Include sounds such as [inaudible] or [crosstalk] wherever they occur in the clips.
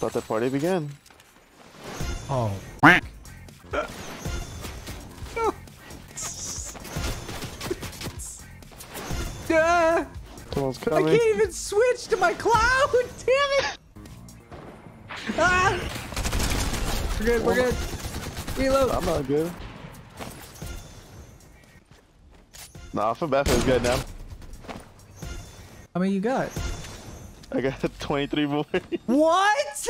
Let the party begin. Oh. Ah, Someone's I can't even switch to my cloud. [laughs] Damn it. Ah. We're good. We're good. Reload. I'm not good. Nah, I feel bad for this guy now. How many you got? I got a [laughs] 23 boys. What?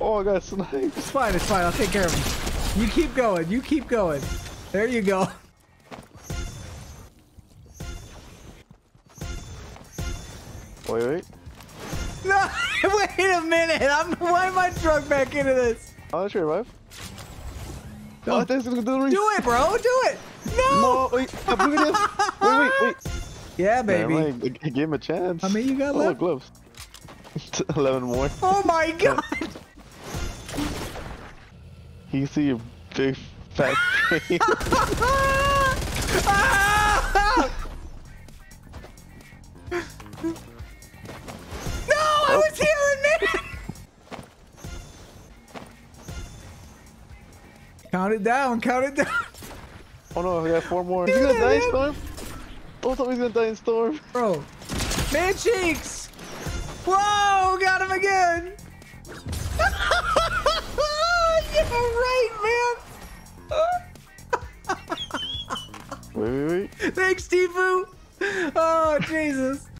Oh, I got sniped. It's fine. It's fine. I'll take care of him. You keep going. You keep going. There you go. Wait, wait. No, [laughs] wait a minute. I'm. Why am I drunk back into this? Oh, that's your wife. Go. Oh, I think it's gonna do the Do it, bro. Do it. No. No, wait. I'm this. Wait, wait, wait. Yeah, Man, baby. I'm like, give him a chance. How many you got oh, left? gloves. [laughs] 11 more. Oh my [laughs] god. He see your big fat face. No, I was oh. healing man. Count it down. Count it down. Oh no, I got four more. He's gonna die in storm. Don't tell me he's gonna die in storm. Bro. Man cheeks. Whoa, got him again. [laughs] yeah, right, man. Wait, wait, wait. Thanks, Tfue. Oh, Jesus.